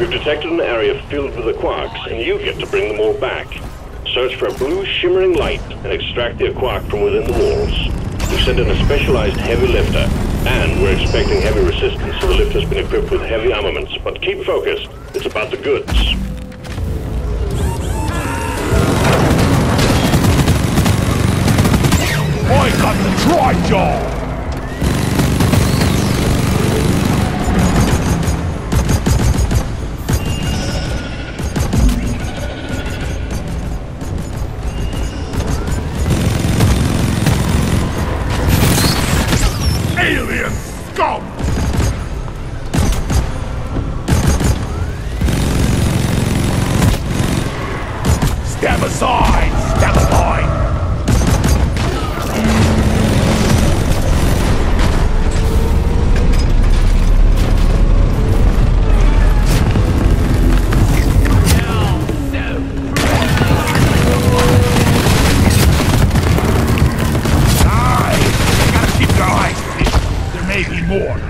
You've detected an area filled with the quarks, and you get to bring them all back. Search for a blue shimmering light and extract the quark from within the walls. We've sent in a specialized heavy lifter, and we're expecting heavy resistance, so the lifter's been equipped with heavy armaments. But keep focused. It's about the goods. I got the! Alien more.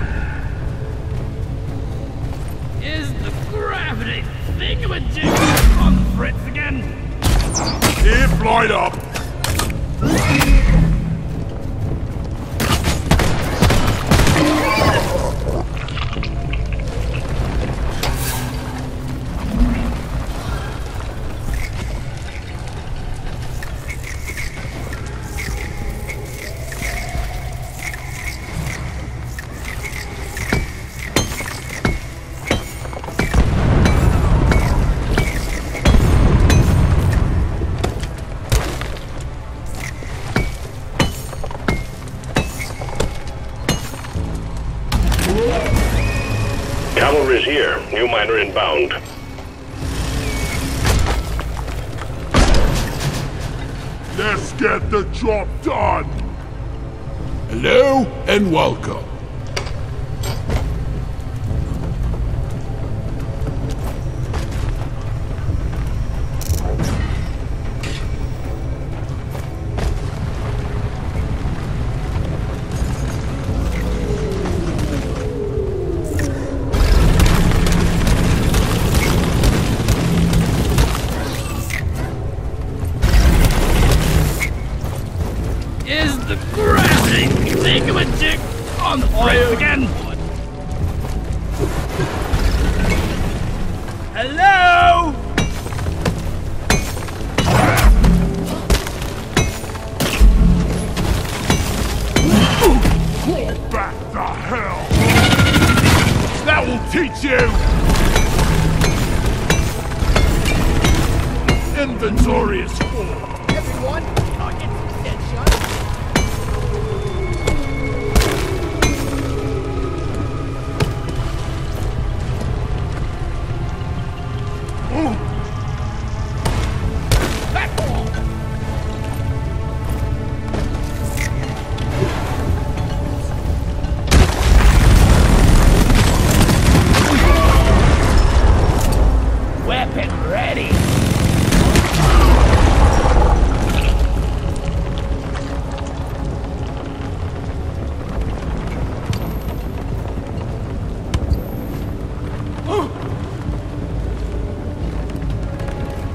Job done. Hello and welcome. Hell. That will teach you. Inventory is full. Everyone,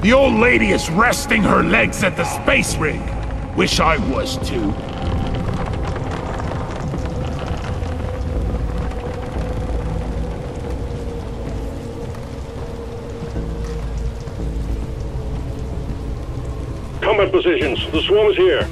The old lady is resting her legs at the space rig. Wish I was too. Combat positions. The swarm is here.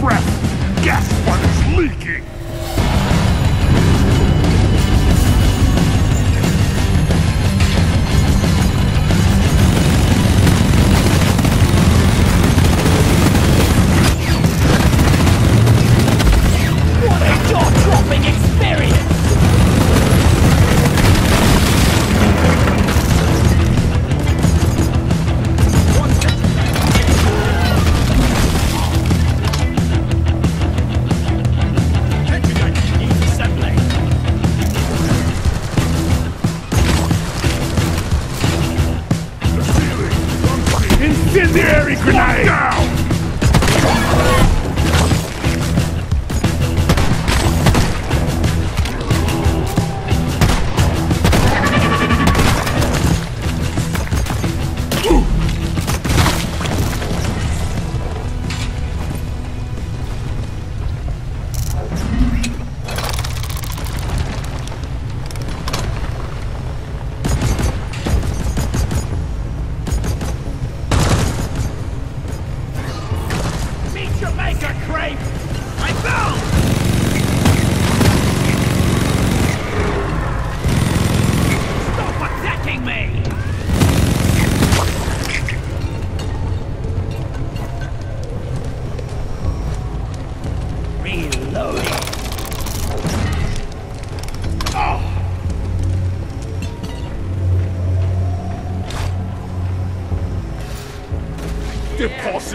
Breath.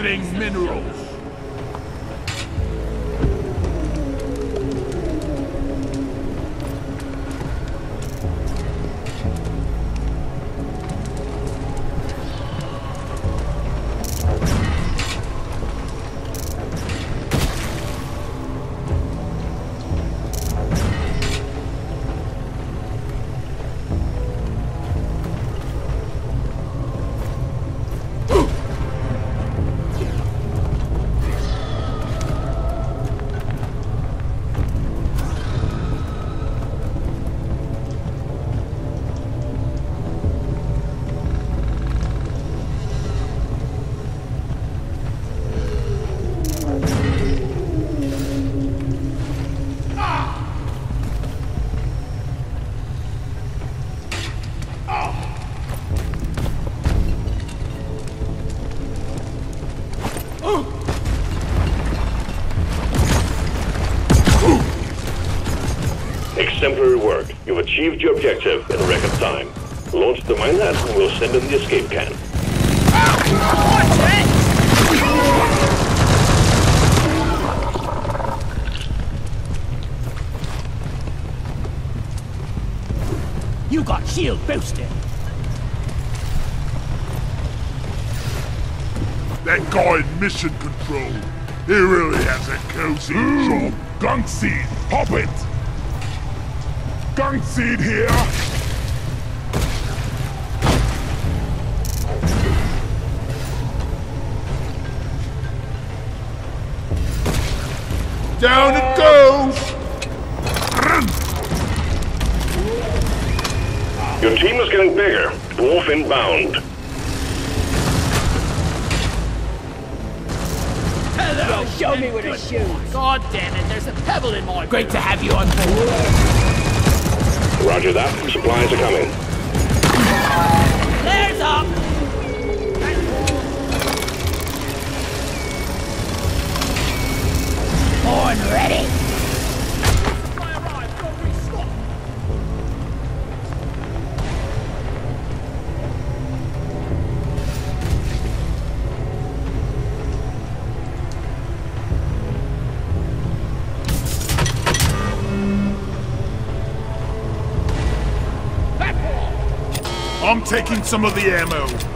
Depositing minerals. Achieved your objective in record time. Launch the miner and we'll send in the escape can. You got shield boosted. That guy in mission control. He really has a cozy hmm. job. Gunk seed, pop it! Gunk seed here! Down it goes! Your team is getting bigger. Dwarf inbound. Hello, Show me where to shoot. God damn it, there's a pebble in my Great to have you on board. Roger that. Supplies are coming. Flares up! Born ready. Taking some of the ammo.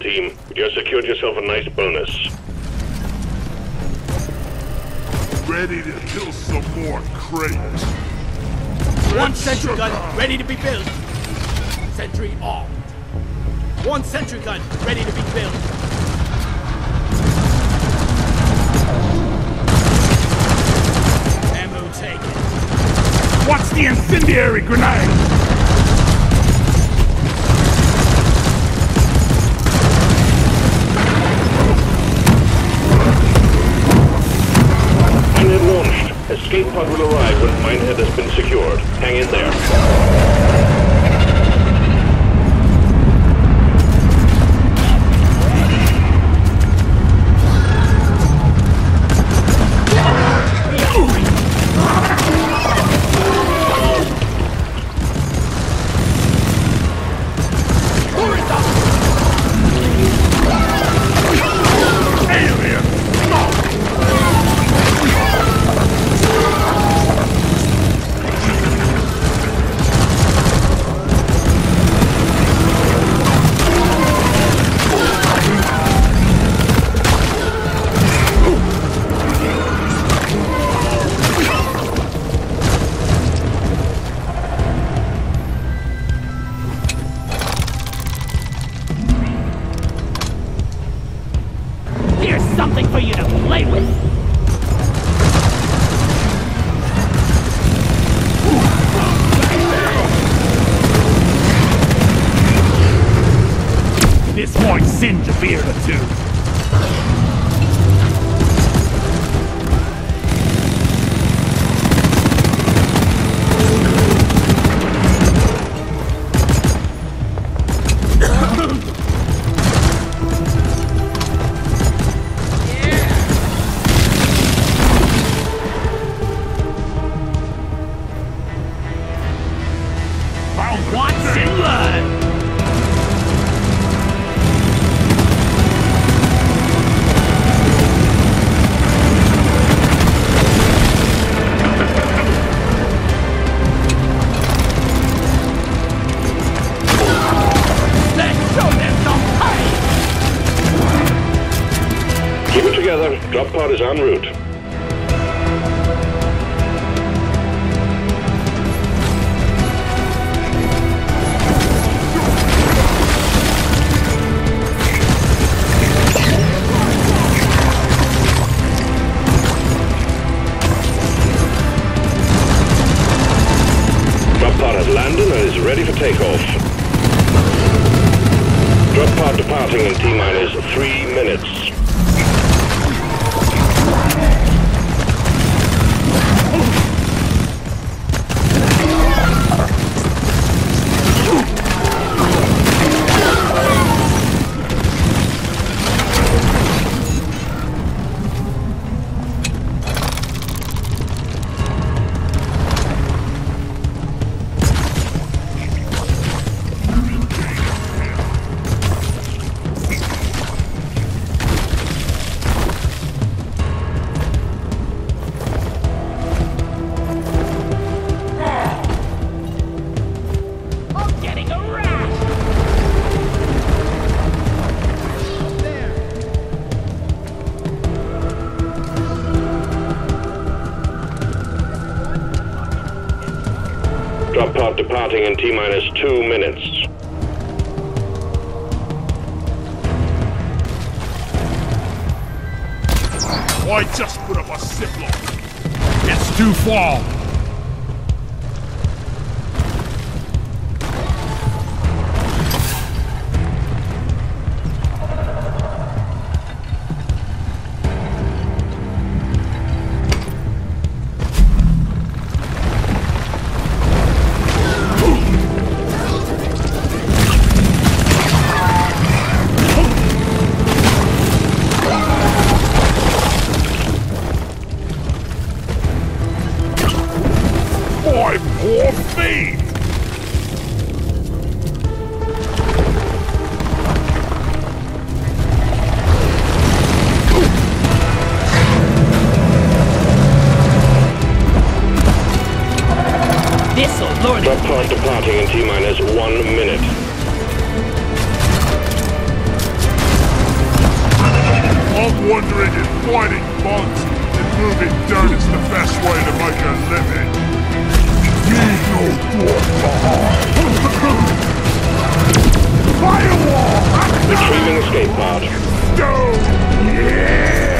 team. You just secured yourself a nice bonus. Ready to kill some more crates. One sentry gun ready to be built. Sentry armed. One sentry gun ready to be built. Ammo taken. What's the incendiary grenade? Escape pod will arrive when Minehead has been secured. Hang in there. Drop pod is en route. Departing in T-minus two minutes. Why just put up a ziplock? It's too far. Lord. Drop pod departing in T-minus one minute. I'm wondering if fighting bugs and moving dirt is the best way to make a living. Need no thought behind. Firewall! Retrieving escape pod. Go! Yeah!